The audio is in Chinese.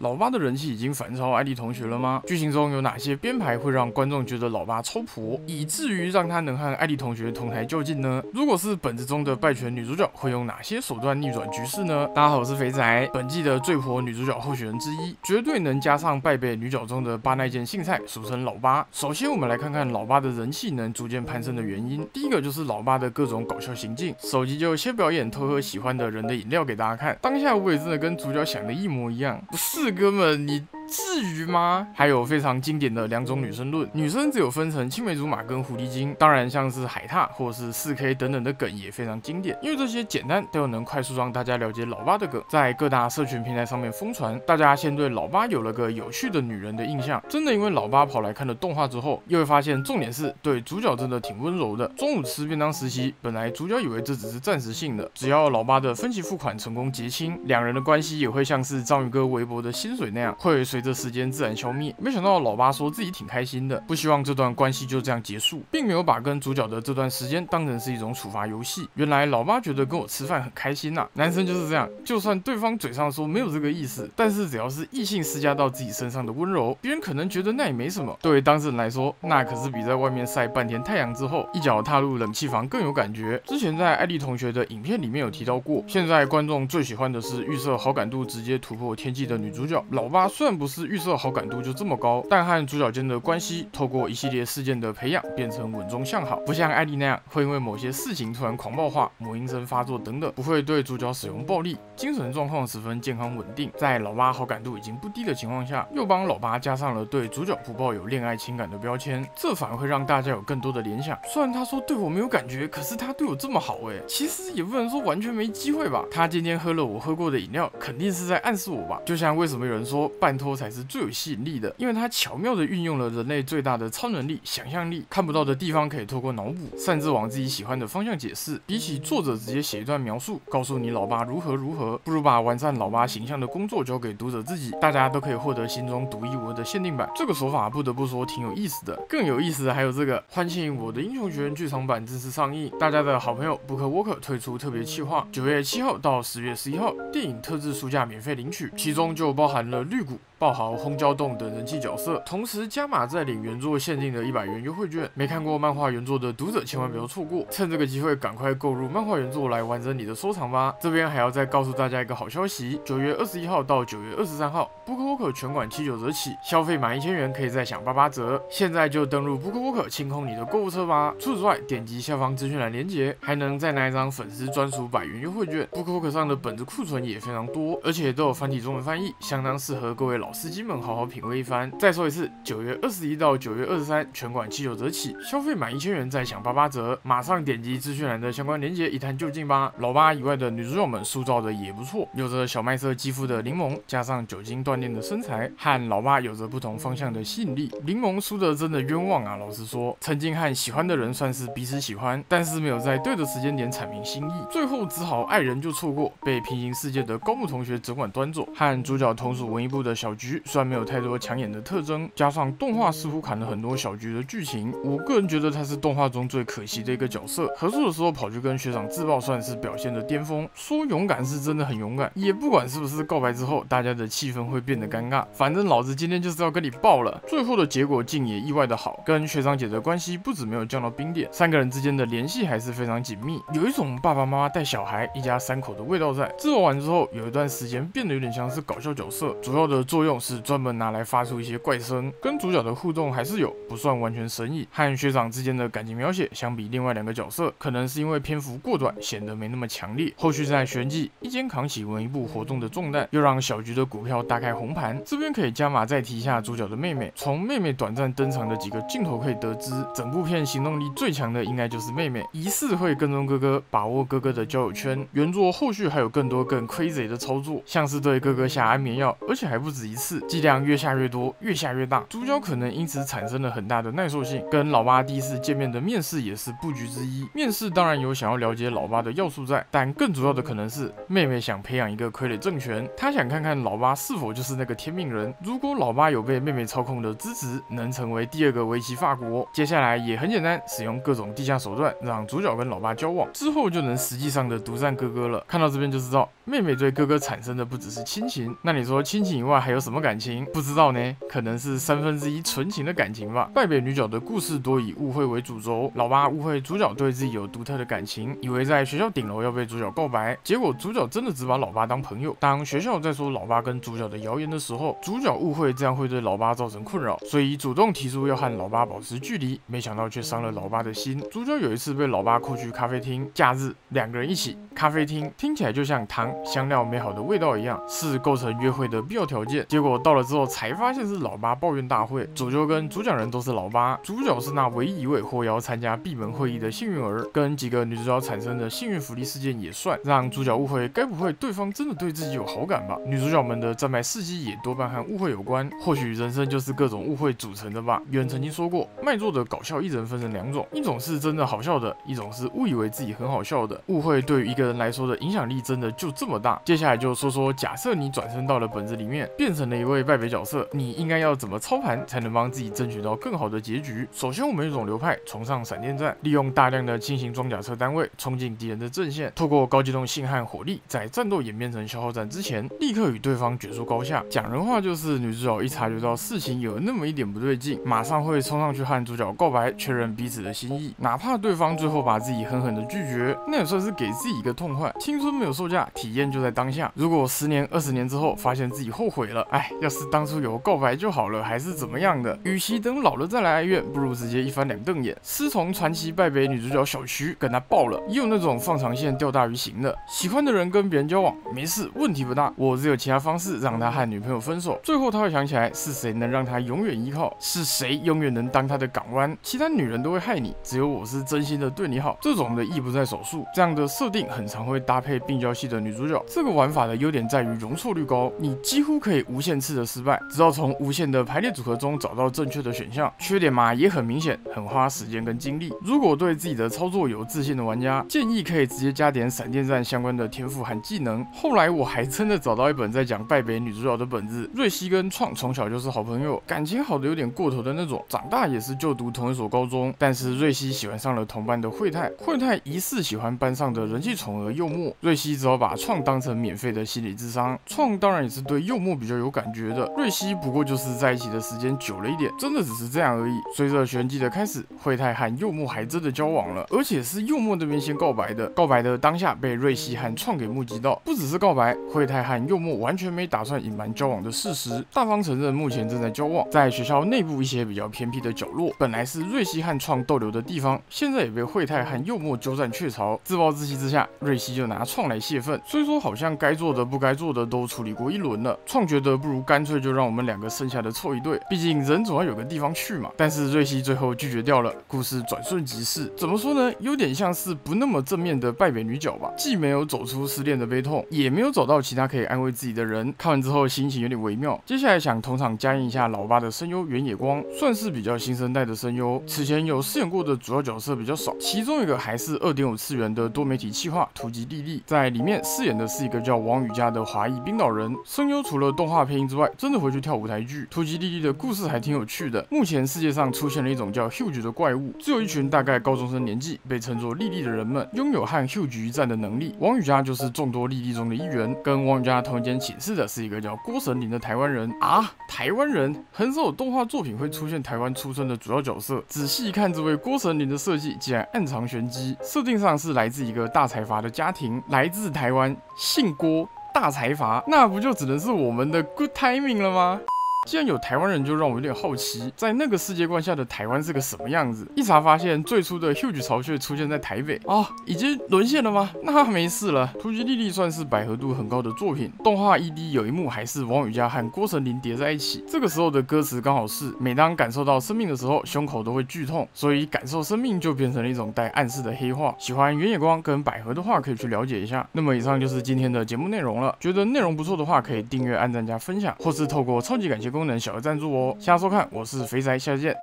老八的人气已经反超艾丽同学了吗？剧情中有哪些编排会让观众觉得老八超婆，以至于让他能和艾丽同学同台较劲呢？如果是本子中的败犬女主角，会用哪些手段逆转局势呢？大家好，我是肥仔，本季的最婆女主角候选人之一，绝对能加上败北女角中的八奈件杏菜，俗称老八。首先，我们来看看老八的人气能逐渐攀升的原因。第一个就是老八的各种搞笑行径，手机就先表演偷喝喜欢的人的饮料给大家看。当下我也真的跟主角想的一模一样，不是哥们，你。至于吗？还有非常经典的两种女生论，女生只有分成青梅竹马跟狐狸精。当然，像是海獭或者是四 K 等等的梗也非常经典，因为这些简单都有能快速让大家了解老八的梗，在各大社群平台上面疯传，大家先对老八有了个有趣的女人的印象。真的因为老八跑来看了动画之后，又会发现重点是对主角真的挺温柔的。中午吃便当时期，本来主角以为这只是暂时性的，只要老八的分期付款成功结清，两人的关系也会像是章鱼哥微薄的薪水那样，会随随着时间自然。消灭，没想到老八说自己挺开心的，不希望这段关系就这样结束，并没有把跟主角的这段时间当成是一种处罚游戏。原来老八觉得跟我吃饭很开心呐，男生就是这样，就算对方嘴上说没有这个意思，但是只要是异性施加到自己身上的温柔，别人可能觉得那也没什么，对当事人来说，那可是比在外面晒半天太阳之后一脚踏入冷气房更有感觉。之前在艾丽同学的影片里面有提到过，现在观众最喜欢的是预设好感度直接突破天际的女主角老八，虽然不是预设好感度就这么高，但和主角间的关系透过一系列事件的培养变成稳中向好，不像艾莉那样会因为某些事情突然狂暴化、母婴声发作等等，不会对主角使用暴力，精神状况十分健康稳定。在老八好感度已经不低的情况下，又帮老八加上了对主角不抱有恋爱情感的标签，这反而会让大家有更多的联想。虽然他说对我没有感觉，可是他对我这么好哎，其实也不能说完全没机会吧。他今天喝了我喝过的饮料，肯定是在暗示我吧。就像为什么有人说半托才是最有吸引力的？因为它巧妙地运用了人类最大的超能力——想象力，看不到的地方可以透过脑补，擅自往自己喜欢的方向解释。比起作者直接写一段描述，告诉你老爸如何如何，不如把完善老爸形象的工作交给读者自己，大家都可以获得心中独一无二的限定版。这个手法不得不说挺有意思的。更有意思的还有这个，欢庆我的英雄学院剧场版正式上映，大家的好朋友 Book Walker 推出特别企划，九月七号到十月十一号，电影特制书架免费领取，其中就包含了绿谷。爆豪、轰焦洞等人气角色，同时加码再领原作限定的一百元优惠券。没看过漫画原作的读者千万不要错过，趁这个机会赶快购入漫画原作来完成你的收藏吧。这边还要再告诉大家一个好消息：九月二十一号到九月二十三号，BookWalker 全馆七九折起，消费满一千元可以再享八八折。现在就登录 BookWalker 清空你的购物车吧。除此之外，点击下方资讯栏链接，还能再拿一张粉丝专属百元优惠券。BookWalker 上的本子库存也非常多，而且都有繁体中文翻译，相当适合各位老。司机们好好品味一番。再说一次，九月二十一到九月二十三，全馆七九折起，消费满一千元再享八八折。马上点击资讯栏的相关链接一探究竟吧。老八以外的女主角们塑造的也不错，有着小麦色肌肤的柠檬，加上酒精锻炼的身材，和老八有着不同方向的吸引力。柠檬输的真的冤枉啊！老实说，曾经和喜欢的人算是彼此喜欢，但是没有在对的时间点阐明心意，最后只好爱人就错过，被平行世界的高木同学整晚端走，和主角同属文艺部的小。局虽然没有太多抢眼的特征，加上动画似乎砍了很多小局的剧情，我个人觉得他是动画中最可惜的一个角色。合作的时候跑去跟学长自爆，算是表现的巅峰。说勇敢是真的很勇敢，也不管是不是告白之后，大家的气氛会变得尴尬。反正老子今天就是要跟你爆了。最后的结果竟也意外的好，跟学长姐的关系不止没有降到冰点，三个人之间的联系还是非常紧密，有一种爸爸妈妈带小孩一家三口的味道在。自爆完之后，有一段时间变得有点像是搞笑角色，主要的作用。是专门拿来发出一些怪声，跟主角的互动还是有，不算完全神隐。和学长之间的感情描写相比，另外两个角色可能是因为篇幅过短，显得没那么强烈。后续在旋即一肩扛起文艺部活动的重担，又让小菊的股票大开红盘。这边可以加码再提一下主角的妹妹，从妹妹短暂登场的几个镜头可以得知，整部片行动力最强的应该就是妹妹，疑似会跟踪哥哥，把握哥哥的交友圈。原作后续还有更多更 crazy 的操作，像是对哥哥下安眠药，而且还不止一。次剂量越下越多，越下越大，主角可能因此产生了很大的耐受性。跟老八第一次见面的面试也是布局之一。面试当然有想要了解老八的要素在，但更主要的可能是妹妹想培养一个傀儡政权，她想看看老八是否就是那个天命人。如果老爸有被妹妹操控的资质，能成为第二个维奇法国。接下来也很简单，使用各种地下手段，让主角跟老爸交往，之后就能实际上的独占哥哥了。看到这边就知道，妹妹对哥哥产生的不只是亲情，那你说亲情以外还有什么什么感情？不知道呢，可能是三分之一纯情的感情吧。败北女角的故事多以误会为主轴，老八误会主角对自己有独特的感情，以为在学校顶楼要被主角告白，结果主角真的只把老爸当朋友。当学校在说老爸跟主角的谣言的时候，主角误会这样会对老爸造成困扰，所以主动提出要和老爸保持距离，没想到却伤了老爸的心。主角有一次被老爸扣去咖啡厅，假日两个人一起，咖啡厅听起来就像糖、香料、美好的味道一样，是构成约会的必要条件。结果到了之后才发现是老八抱怨大会，主角跟主讲人都是老八，主角是那唯一一位获邀参加闭门会议的幸运儿，跟几个女主角产生的幸运福利事件也算，让主角误会该不会对方真的对自己有好感吧？女主角们的战败事迹也多半和误会有关，或许人生就是各种误会组成的吧。有人曾经说过，卖座的搞笑艺人分成两种，一种是真的好笑的，一种是误以为自己很好笑的。误会对于一个人来说的影响力真的就这么大。接下来就说说，假设你转身到了本子里面，变成成了一位败北角色，你应该要怎么操盘才能帮自己争取到更好的结局？首先，我们一种流派崇尚闪电战，利用大量的轻型装甲车单位冲进敌人的阵线，透过高机动性和火力，在战斗演变成消耗战之前，立刻与对方决出高下。讲人话就是，女主角一察觉到事情有那么一点不对劲，马上会冲上去和主角告白，确认彼此的心意，哪怕对方最后把自己狠狠的拒绝，那也算是给自己一个痛快。青春没有售价，体验就在当下。如果十年、二十年之后发现自己后悔了，哎，要是当初有告白就好了，还是怎么样的？与其等老了再来哀怨，不如直接一翻两瞪眼。师从传奇败北女主角小徐跟他爆了，也有那种放长线钓大鱼型的。喜欢的人跟别人交往没事，问题不大。我只有其他方式让他和女朋友分手。最后他会想起来是谁能让他永远依靠，是谁永远能当他的港湾。其他女人都会害你，只有我是真心的对你好。这种的亦不在少数，这样的设定很常会搭配病娇系的女主角。这个玩法的优点在于容错率高，你几乎可以无无限次的失败，直到从无限的排列组合中找到正确的选项。缺点嘛也很明显，很花时间跟精力。如果对自己的操作有自信的玩家，建议可以直接加点闪电战相关的天赋和技能。后来我还真的找到一本在讲败北女主角的本子。瑞希跟创从小就是好朋友，感情好的有点过头的那种。长大也是就读同一所高中，但是瑞希喜欢上了同班的惠太，惠太疑似喜欢班上的人气宠儿柚木，瑞希只好把创当成免费的心理智商。创当然也是对柚木比较有感觉的，瑞希不过就是在一起的时间久了一点，真的只是这样而已。随着玄机的开始，惠太和柚木还真的交往了，而且是柚木那边先告白的。告白的当下被瑞希和创给目击到，不只是告白，惠太和柚木完全没打算隐瞒交往的事实，大方承认目前正在交往。在学校内部一些比较偏僻的角落，本来是瑞希和创逗留的地方，现在也被惠太和柚木鸠占鹊巢。自暴自弃之下，瑞希就拿创来泄愤。虽说好像该做的不该做的都处理过一轮了，创觉得不如干脆就让我们两个剩下的凑一对，毕竟人总要有个地方去嘛。但是瑞希最后拒绝掉了。故事转瞬即逝，怎么说呢？有点像是不那么正面的败北女角吧，既没有走出失恋的悲痛，也没有找到其他可以安慰自己的人。看完之后心情有点微妙。接下来想同场加映一下老八的声优原野光，算是比较新生代的声优，此前有饰演过的主要角色比较少，其中一个还是二点五次元的多媒体企划图吉莉莉，在里面饰演的是一个叫王宇佳的华裔冰岛人。声优除了动画配音之外，真的回去跳舞台剧。突击莉莉的故事还挺有趣的。目前世界上出现了一种叫 Huge 的怪物，只有一群大概高中生年纪，被称作莉莉的人们，拥有和 Huge 一战的能力。王宇佳就是众多莉莉中的一员。跟王宇佳同一间寝室的是一个叫郭神灵的台湾人啊，台湾人很少有动画作品会出现台湾出身的主要角色。仔细一看，这位郭神灵的设计竟然暗藏玄机，设定上是来自一个大财阀的家庭，来自台湾，姓郭。大财阀，那不就只能是我们的 good timing 了吗？既然有台湾人，就让我有点好奇，在那个世界观下的台湾是个什么样子？一查发现，最初的 Huge 巢穴出现在台北啊，已经沦陷了吗？那没事了。突击莉莉算是百合度很高的作品，动画 ED 有一幕还是王宇佳和郭成林叠在一起，这个时候的歌词刚好是：每当感受到生命的时候，胸口都会剧痛，所以感受生命就变成了一种带暗示的黑话。喜欢原野光跟百合的话，可以去了解一下。那么以上就是今天的节目内容了，觉得内容不错的话，可以订阅、按赞加分享，或是透过超级感谢。功能小额赞助哦，谢谢收看，我是肥仔，下期见。